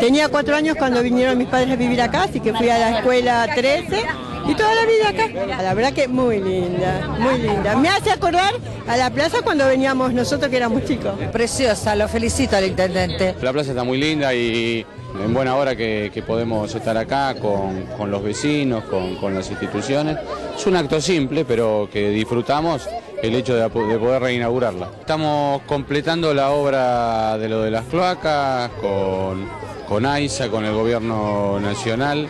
Tenía cuatro años cuando vinieron mis padres a vivir acá, así que fui a la escuela 13 y toda la vida acá. La verdad que muy linda, muy linda. Me hace acordar a la plaza cuando veníamos nosotros que éramos chicos. Preciosa, lo felicito al intendente. La plaza está muy linda y en buena hora que, que podemos estar acá con, con los vecinos, con, con las instituciones. Es un acto simple, pero que disfrutamos el hecho de, de poder reinaugurarla. Estamos completando la obra de lo de las cloacas con, con AISA, con el gobierno nacional.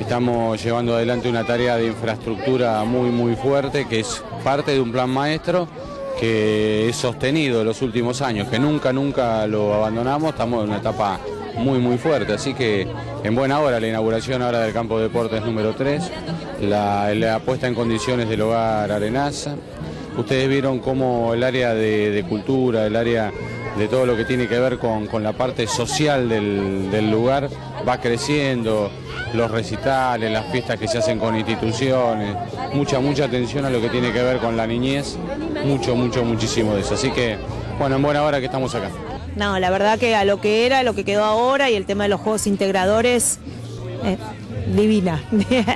Estamos llevando adelante una tarea de infraestructura muy, muy fuerte, que es parte de un plan maestro que es sostenido en los últimos años, que nunca, nunca lo abandonamos, estamos en una etapa muy, muy fuerte, así que en buena hora la inauguración ahora del campo de deportes número 3, la, la puesta en condiciones del hogar Arenaza, ustedes vieron cómo el área de, de cultura, el área de todo lo que tiene que ver con, con la parte social del, del, lugar va creciendo, los recitales, las fiestas que se hacen con instituciones, mucha, mucha atención a lo que tiene que ver con la niñez, mucho, mucho, muchísimo de eso. Así que, bueno, en buena hora que estamos acá. No, la verdad que a lo que era, a lo que quedó ahora y el tema de los juegos integradores, eh, divina,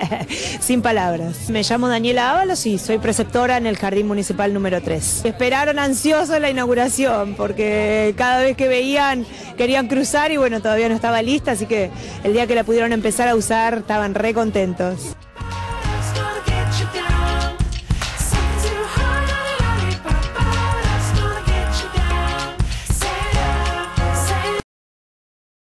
sin palabras. Me llamo Daniela Ábalos y soy preceptora en el Jardín Municipal número 3. Esperaron ansiosos la inauguración porque cada vez que veían querían cruzar y bueno, todavía no estaba lista, así que el día que la pudieron empezar a usar estaban re contentos.